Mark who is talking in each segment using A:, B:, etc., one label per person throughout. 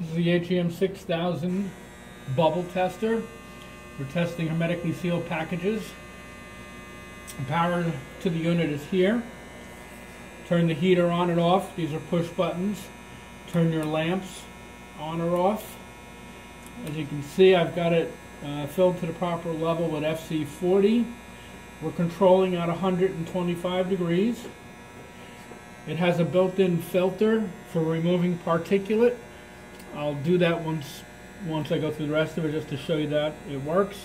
A: This is the Aetrium 6000 bubble tester. We're testing hermetically sealed packages. Power to the unit is here. Turn the heater on and off. These are push buttons. Turn your lamps on or off. As you can see, I've got it uh, filled to the proper level with FC40. We're controlling at 125 degrees. It has a built-in filter for removing particulate. I'll do that once once I go through the rest of it just to show you that it works.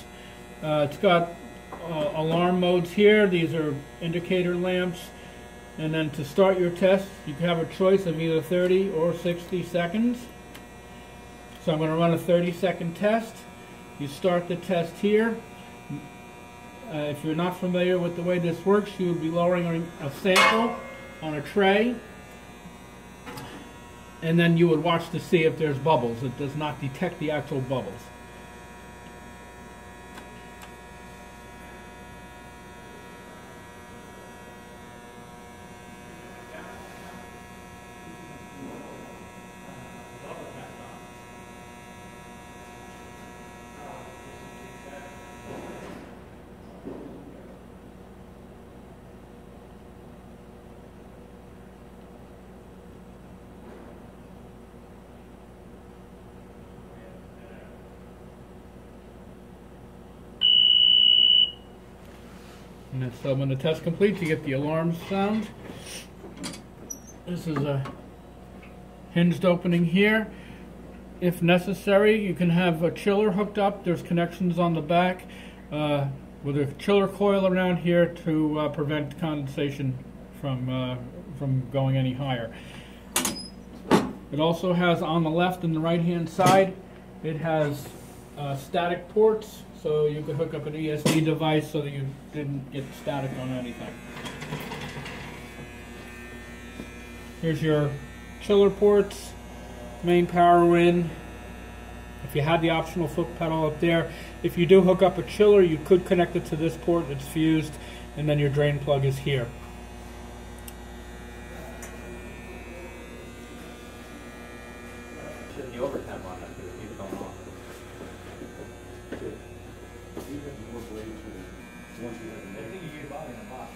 A: Uh, it's got uh, alarm modes here. These are indicator lamps. And then to start your test, you have a choice of either 30 or 60 seconds. So I'm going to run a 30 second test. You start the test here. Uh, if you're not familiar with the way this works, you would be lowering a sample on a tray and then you would watch to see if there's bubbles. It does not detect the actual bubbles. And so when the test completes, you get the alarm sound. This is a hinged opening here. If necessary, you can have a chiller hooked up. There's connections on the back uh, with a chiller coil around here to uh, prevent condensation from, uh, from going any higher. It also has on the left and the right hand side, it has uh, static ports so you could hook up an ESD device so that you didn't get static on anything. Here's your chiller ports, main power in. If you had the optional foot pedal up there, if you do hook up a chiller, you could connect it to this port, it's fused, and then your drain plug is here.
B: The overtime on it going on.
C: We have more blades with, once we have.
B: I think you get by in a box,